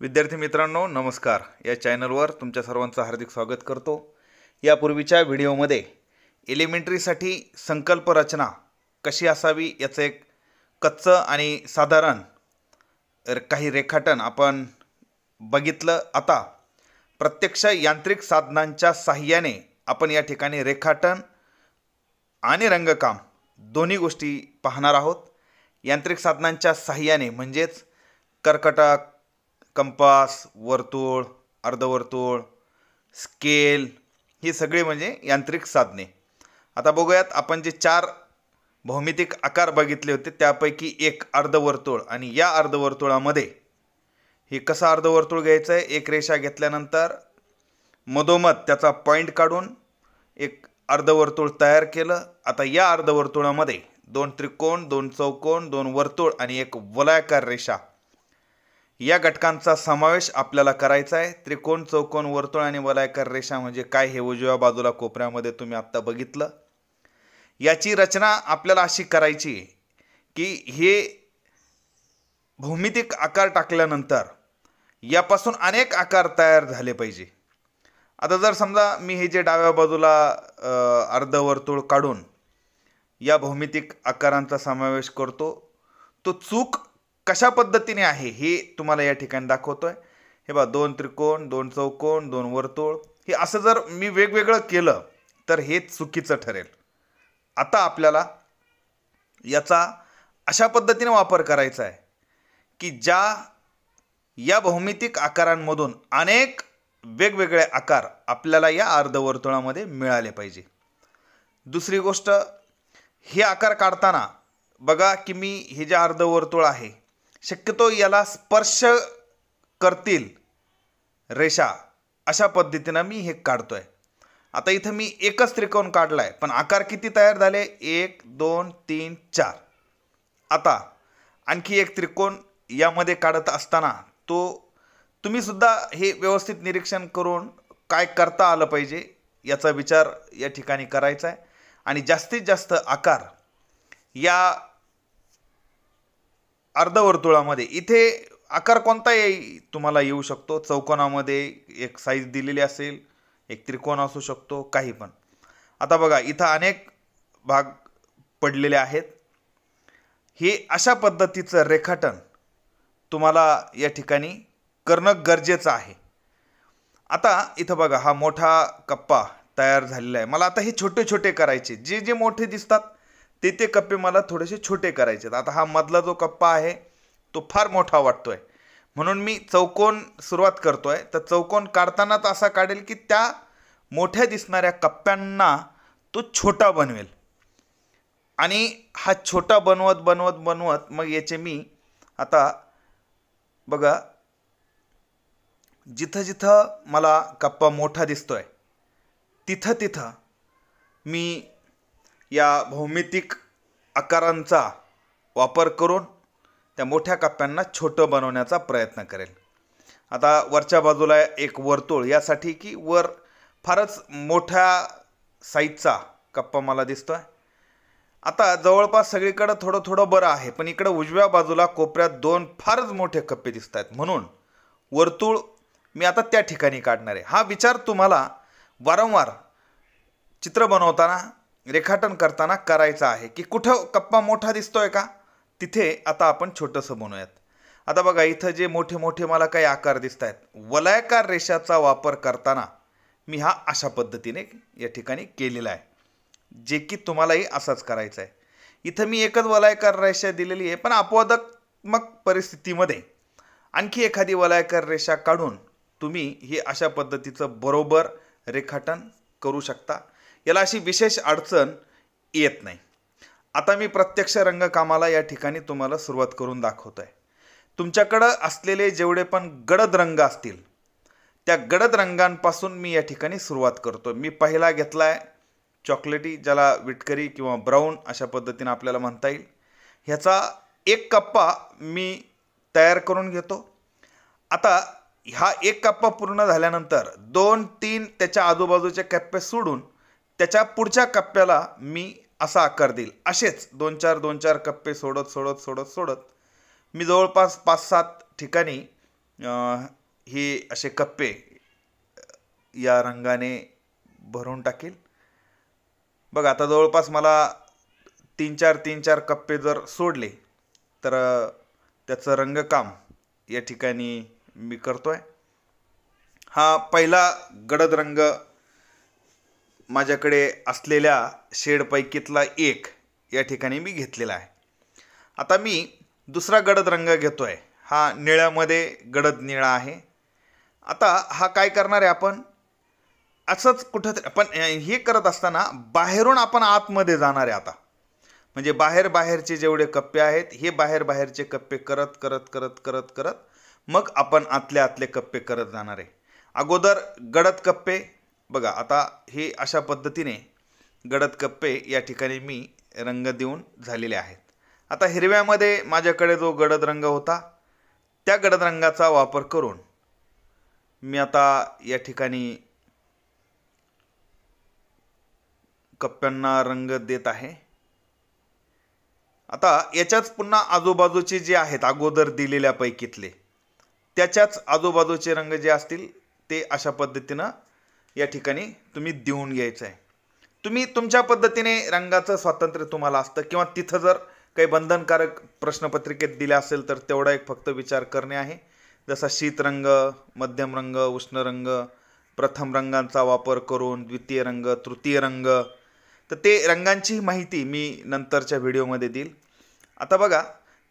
विद्यार्थी मित्रांनो नमस्कार. या चॅनलवर तुमच्या सर्वांचं हार्दिक स्वागत करतो. यापूर्वीच्या व्हिडिओमध्ये एलिमेंटरीसाठी संकल्प रचना कशी असावी याचं एक कच्चं आणि साधारण र- काही रेखाटन आपण बघितलं आता. प्रत्यक्ष यांत्रिक साधनांच्या साह्याने आपण या ठिकाणी रेखाटन आणि रंगकाम दोन्ही गोष्टी पाहणार आहोत. यांत्रिक साधनांच्या साह्याने म्हणजेच कर्कटक कंपास वर्तुळ अर्धवर्तुळ स्केल ही सगळी म्हणजे यांत्रिक साधने. आता बघूयात आपण जे चार भौमितिक आकार बघितले होते त्यापैकी एक अर्धवर्तुळ आणि या अर्धवर्तुळामध्ये हे कसं अर्धवर्तुळ घ्यायचं आहे एक रेषा घेतल्यानंतर मधोमध त्याचा पॉईंट काढून एक अर्धवर्तुळ तयार केलं. आता या अर्धवर्तुळामध्ये दोन त्रिकोण दोन चौकोन दोन वर्तुळ आणि एक वलयाकार रेषा या घटकांचा समावेश आपल्याला करायचा आहे. त्रिकोण चौकोन वर्तुळ आणि वलायकर रेषा म्हणजे काय हे उजव्या बाजूला कोपऱ्यामध्ये तुम्ही आत्ता बघितलं. याची रचना आपल्याला अशी करायची की हे भौमितिक आकार टाकल्यानंतर यापासून अनेक आकार तयार झाले पाहिजे. आता जर समजा मी हे जे डाव्या बाजूला अर्धवर्तुळ काढून या भौमितिक आकारांचा समावेश करतो तो चूक कशा पद्धतीने आहे हे तुम्हाला या ठिकाणी दाखवतोय. हे बा दोन त्रिकोण दोन चौकोन दोन वर्तुळ. हे असं जर मी वेगवेगळं केलं तर हे चुकीचं ठरेल. आता आपल्याला याचा अशा पद्धतीने वापर करायचा आहे की ज्या या भौमितिक आकारांमधून अनेक वेगवेगळे आकार आपल्याला या अर्धवर्तुळामध्ये मिळाले पाहिजे. दुसरी गोष्ट हे आकार काढताना बघा की मी हे जे अर्धवर्तुळ आहे शक्यतो याला स्पर्श करतील रेषा. अशा पद्धतीनं मी हे काढतो आहे आता इथं मी एकच त्रिकोण काढला आहे पण आकार किती तयार झाले? एक दोन तीन चार. आता आणखी एक त्रिकोण यामध्ये काढत असताना तो तुम्हीसुद्धा हे व्यवस्थित निरीक्षण करून काय करता आलं पाहिजे याचा विचार या ठिकाणी करायचा आहे आणि जास्तीत जास्त आकार या अर्धवर्तुळामध्ये. इथे आकार कोणता येई तुम्हाला येऊ शकतो. चौकोनामध्ये एक साईज दिलेली असेल एक त्रिकोण असू शकतो काही पण. आता बघा इथं अनेक भाग पडलेले आहेत. हे अशा पद्धतीचं रेखाटन तुम्हाला या ठिकाणी करणं गरजेचं आहे. आता इथं बघा हा मोठा कप्पा तयार झालेला आहे. मला आता हे छोटे छोटे करायचे. जे जे मोठे दिसतात ते ते कप्पे मला थोडेसे छोटे करायचे आहेत. आता हा मधला जो कप्पा आहे तो फार मोठा वाटतोय. म्हणून मी चौकोन सुरुवात करतोय. तर चौकोन काढतानाच असा काढेल की त्या मोठ्या दिसणाऱ्या कप्प्यांना तो छोटा बनवेल. आणि हा छोटा बनवत बनवत बनवत मग याचे मी आता बघा जिथं जिथं मला कप्पा मोठा दिसतोय तिथं तिथं मी या भौमितिक आकारांचा वापर करून त्या मोठ्या कप्प्यांना छोटं बनवण्याचा प्रयत्न करेल. आता वरच्या बाजूला एक वर्तुळ यासाठी की वर फारच मोठ्या साईजचा कप्पा मला दिसतो आहे आता जवळपास सगळीकडं थोडं थोडं बरं आहे पण इकडं उजव्या बाजूला कोपऱ्यात दोन फारच मोठे कप्पे दिसत आहेत म्हणून वर्तुळ मी आता त्या ठिकाणी काढणार आहे. हा विचार तुम्हाला वारंवार चित्र बनवताना रेखाटन करताना करायचा आहे की कुठं कप्पा मोठा दिसतोय का? तिथे आता आपण छोटंसं बनवूयात आता बघा इथं जे मोठे मोठे मला काही आकार दिसत आहेत वलयाकार रेषाचा वापर करताना मी हा अशा पद्धतीने या ठिकाणी केलेला आहे. जे की तुम्हालाही असाच करायचं आहे. इथं मी एकच वलयाकार रेषा दिलेली आहे पण अपवादात्मक परिस्थितीमध्ये आणखी एखादी वलयाकार रेषा काढून तुम्ही हे अशा पद्धतीचं बरोबर रेखाटन करू शकता. याला अशी विशेष अडचण येत नाही. आता मी प्रत्यक्ष रंगकामाला या ठिकाणी तुम्हाला सुरुवात करून दाखवतो आहे तुमच्याकडं असलेले जेवढे पण गडद रंग असतील त्या गडद रंगांपासून मी या ठिकाणी सुरुवात करतो मी पहिला घेतला आहे चॉकलेटी ज्याला विटकरी किंवा ब्राऊन अशा पद्धतीनं आपल्याला म्हणता येईल. ह्याचा एक कप्पा मी तयार करून घेतो. आता हा एक कप्पा पूर्ण झाल्यानंतर दोन तीन त्याच्या आजूबाजूचे कप्पे सोडून त्याच्या पुढच्या कप्प्याला मी असा आकार देईल. असेच दोन चार दोन चार कप्पे सोडत सोडत सोडत सोडत मी जवळपास पाच सात ठिकाणी हे असे कप्पे या रंगाने भरून टाकेल. बघा आता जवळपास मला तीन चार तीन चार कप्पे जर सोडले तर त्याचं रंगकाम या ठिकाणी मी करतो आहे हा पहिला गडद रंग माझ्याकडे असलेल्या शेडपैकीतला एक या ठिकाणी मी घेतलेला आहे. आता मी दुसरा गडद रंग घेतो आहे हा निळ्यामध्ये गडद निळा आहे. आता हा काय करणार आहे आपण? असंच कुठं पण हे करत असताना बाहेरून आपण आतमध्ये जाणार आहे आता. म्हणजे बाहेर बाहेरचे जेवढे कप्पे आहेत हे बाहेर बाहेरचे कप्पे करत करत करत करत करत मग आपण आतले आतले कप्पे करत जाणार आहे. अगोदर गडद कप्पे बघा आता हे अशा पद्धतीने गडद कप्पे या ठिकाणी मी रंग देऊन झालेले आहेत. आता हिरव्यामध्ये माझ्याकडे जो गडद रंग होता त्या गडद रंगाचा वापर करून मी आता या ठिकाणी कप्प्यांना रंग देत आहे. आता याच्याच पुन्हा आजूबाजूचे जे आहेत अगोदर दिलेल्या पैकीतले त्याच्याच आजूबाजूचे रंग जे असतील ते अशा पद्धतीनं या ठिकाणी तुम्ही देऊन घ्यायचं आहे तुम्ही तुमच्या पद्धतीने रंगाचं स्वातंत्र्य तुम्हाला असतं किंवा तिथं जर काही बंधनकारक प्रश्नपत्रिकेत दिले असेल तर तेवढा एक फक्त विचार करणे आहे. जसा शीतरंग मध्यम रंग उष्ण रंग प्रथम रंगांचा वापर करून द्वितीय रंग तृतीय रंग तर ते रंगांची माहिती मी नंतरच्या व्हिडिओमध्ये देईल. आता बघा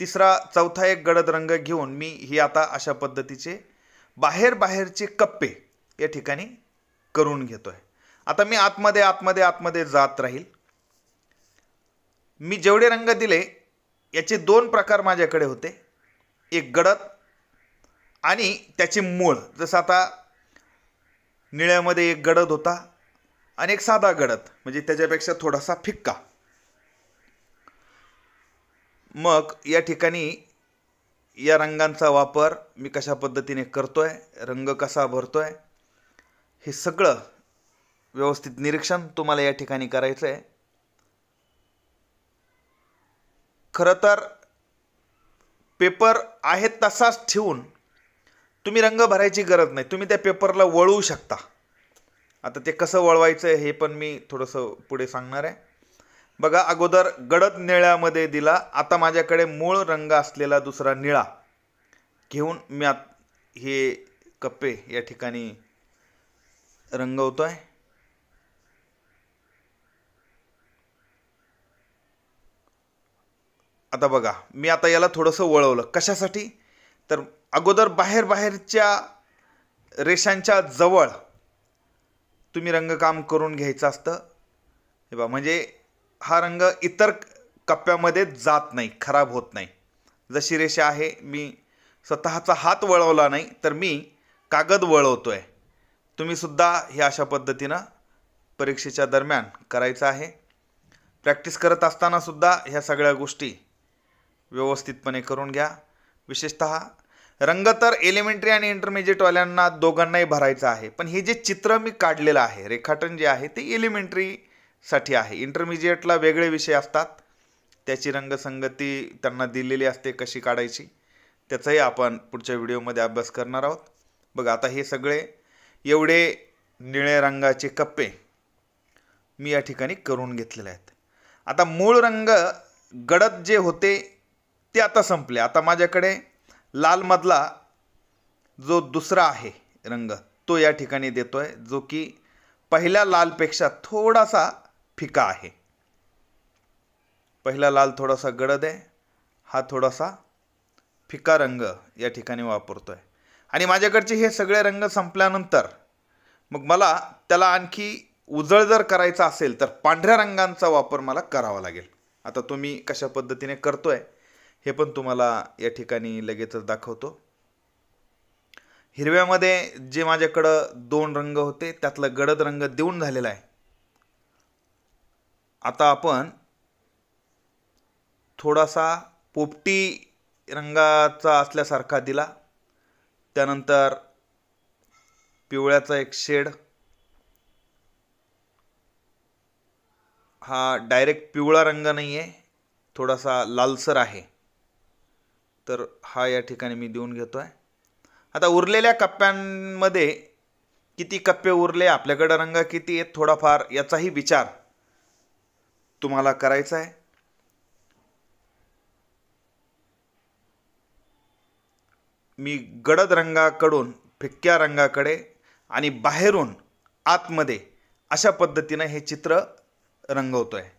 तिसरा चौथा एक गडद रंग घेऊन मी ही आता अशा पद्धतीचे बाहेर बाहेरचे कप्पे या ठिकाणी करून घेतो आहे आता मी आतमध्ये आतमध्ये आतमध्ये जात राहील. मी जेवढे रंग दिले याचे दोन प्रकार माझ्याकडे होते. एक गडद आणि त्याचे मूळ. जसं आता निळ्यामध्ये एक गडद होता आणि एक साधा गडद म्हणजे त्याच्यापेक्षा थोडासा फिक्का. मग या ठिकाणी या रंगांचा वापर मी कशा पद्धतीने करतो आहे रंग कसा भरतो आहे हे सगळं व्यवस्थित निरीक्षण तुम्हाला या ठिकाणी करायचं आहे खरं तर पेपर आहे तसाच ठेवून तुम्ही रंग भरायची गरज नाही. तुम्ही त्या पेपरला वळवू शकता. आता ते कसं वळवायचं हे पण मी थोडंसं पुढे सांगणार आहे. बघा अगोदर गडद निळ्यामध्ये दिला. आता माझ्याकडे मूळ रंग असलेला दुसरा निळा घेऊन मी आत हे कप्पे या ठिकाणी रंगवतो आहे आता बघा मी आता याला थोडंसं वळवलं. कशासाठी? तर अगोदर बाहेर बाहेरच्या रेषांच्या जवळ तुम्ही रंगकाम करून घ्यायचं असतं. हे बा म्हणजे हा रंग इतर कप्प्यामध्ये जात नाही खराब होत नाही. जशी रेषा आहे मी स्वतःचा हात वळवला नाही तर मी कागद वळवतो आहे तुम्हीसुद्धा हे अशा पद्धतीनं परीक्षेच्या दरम्यान करायचं आहे. प्रॅक्टिस करत असतानासुद्धा ह्या सगळ्या गोष्टी व्यवस्थितपणे करून घ्या. विशेषत रंग तर एलिमेंटरी आणि इंटरमिजिएटवाल्यांना दोघांनाही भरायचं आहे. पण हे जे चित्र मी काढलेलं आहे रेखाटन जे आहे ते एलिमेंटरीसाठी आहे. इंटरमिजिएटला वेगळे विषय असतात. त्याची रंगसंगती त्यांना दिलेली असते कशी काढायची त्याचाही आपण पुढच्या व्हिडिओमध्ये अभ्यास करणार आहोत. बघा आता हे सगळे एवढे निळे रंगाचे कप्पे मी या ठिकाणी करून घेतलेले आहेत. आता मूळ रंग गडद जे होते ते आता संपले. आता माझ्याकडे लालमधला जो दुसरा आहे रंग तो या ठिकाणी देतो आहे जो की पहिल्या लालपेक्षा थोडासा फिका आहे. पहिला लाल थोडासा गडद आहे हा थोडासा फिका रंग या ठिकाणी वापरतो आहे आणि माझ्याकडचे हे सगळे रंग संपल्यानंतर मग मला त्याला आणखी उजळ जर करायचा असेल तर पांढऱ्या रंगांचा वापर मला करावा लागेल. आता तो मी कशा पद्धतीने करतोय हे पण तुम्हाला या ठिकाणी लगेचच दाखवतो. हिरव्यामध्ये जे माझ्याकडं दोन रंग होते त्यातलं गडद रंग देऊन झालेला आहे. आता आपण थोडासा पोपटी रंगाचा असल्यासारखा दिला. त्यानंतर पिवळ्याचा एक शेड. हा डायरेक्ट पिवळा रंग नाही आहे थोडासा लालसर आहे. तर हा या ठिकाणी मी देऊन घेतो आहे आता उरलेल्या कप्प्यांमध्ये किती कप्पे उरले आपल्याकडं रंग किती आहेत थोडाफार याचाही विचार तुम्हाला करायचा आहे. मी गडद रंगाकडून फिक्क्या रंगाकडे आणि बाहेरून आतमध्ये अशा पद्धतीनं हे चित्र रंगवतो आहे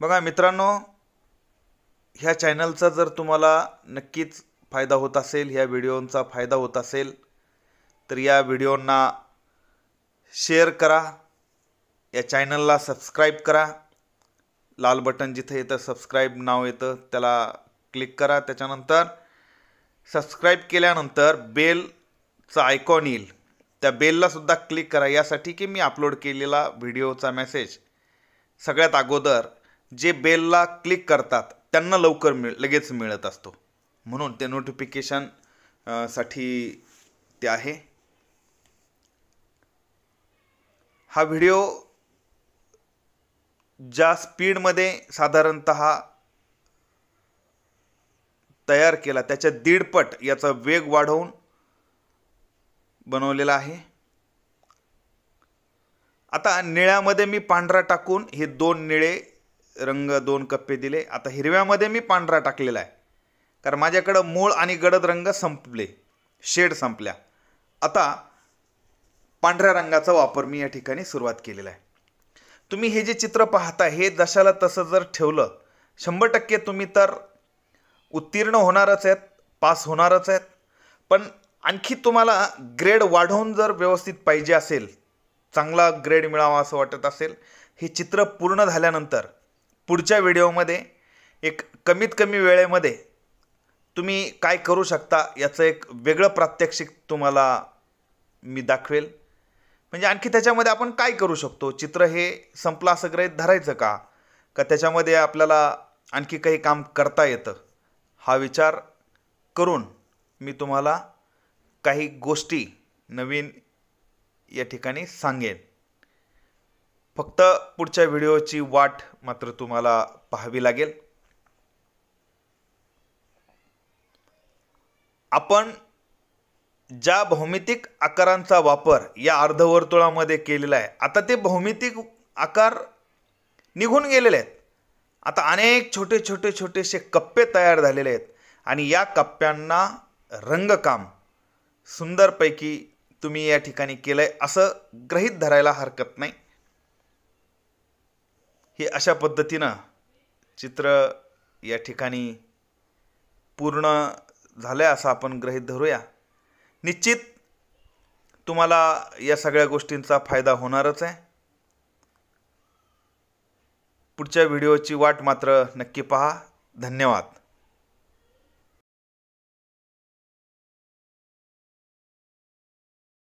बघा मित्रांनो ह्या चॅनलचा जर तुम्हाला नक्कीच फायदा होत असेल ह्या व्हिडिओंचा फायदा होत असेल तर या व्हिडिओंना शेअर करा या चॅनलला सबस्क्राईब करा लाल बटन जिथं येतं सबस्क्राईब नाव येतं त्याला क्लिक करा. त्याच्यानंतर सबस्क्राईब केल्यानंतर बेलचा आयकॉन येईल. त्या बेललासुद्धा क्लिक करा. यासाठी की मी अपलोड केलेला व्हिडिओचा मेसेज सगळ्यात अगोदर जे बेलला क्लिक करतात त्यांना लवकर मिळ लगेच मिळत असतो. म्हणून ते नोटिफिकेशनसाठी ते आहे. हा व्हिडिओ ज्या स्पीडमध्ये साधारणत तयार केला त्याच्या दीडपट याचा वेग वाढवून बनवलेला आहे. आता निळ्यामध्ये मी पांढरा टाकून हे दोन निळे रंग दोन कप्पे दिले. आता हिरव्यामध्ये मी पांढरा टाकलेला आहे. कारण माझ्याकडं मूळ आणि गडद रंग संपले शेड संपल्या. आता पांढऱ्या रंगाचा वापर मी या ठिकाणी सुरुवात केलेला आहे. तुम्ही हे जे चित्र पाहता हे जशाला तसं जर ठेवलं शंभर टक्के तुम्ही तर उत्तीर्ण होणारच आहेत पास होणारच आहेत. पण आणखी तुम्हाला ग्रेड वाढवून जर व्यवस्थित पाहिजे असेल चांगला ग्रेड मिळावा असं वाटत असेल हे चित्र पूर्ण झाल्यानंतर पुढच्या व्हिडिओमध्ये एक कमीत कमी वेळेमध्ये तुम्ही काय करू शकता याचं एक वेगळं प्रात्यक्षिक तुम्हाला मी दाखवेल. म्हणजे आणखी त्याच्यामध्ये आपण काय करू शकतो? चित्र हे संपलं असं ग्रहित धरायचं का? का त्याच्यामध्ये आपल्याला आणखी काही काम करता येतं? हा विचार करून मी तुम्हाला काही गोष्टी नवीन या ठिकाणी सांगेन. फक्त पुढच्या व्हिडिओची वाट मात्र तुम्हाला पाहावी लागेल. आपण ज्या भौमितिक आकारांचा वापर या अर्धवर्तुळामध्ये केलेला आहे आता ते भौमितिक आकार निघून गेलेले आहेत. आता अनेक छोटे छोटे छोटेसे कप्पे तयार झालेले आहेत आणि या कप्प्यांना रंगकाम सुंदरपैकी तुम्ही या ठिकाणी केलं आहे असं ग्रहित धरायला हरकत नाही. हे अशा पद्धतीनं चित्र या ठिकाणी पूर्ण झालं आहे असं आपण ग्रहित धरूया. निश्चित तुम्हाला या सगळ्या गोष्टींचा फायदा होणारच आहे. पुढच्या व्हिडिओची वाट मात्र नक्की पहा. धन्यवाद.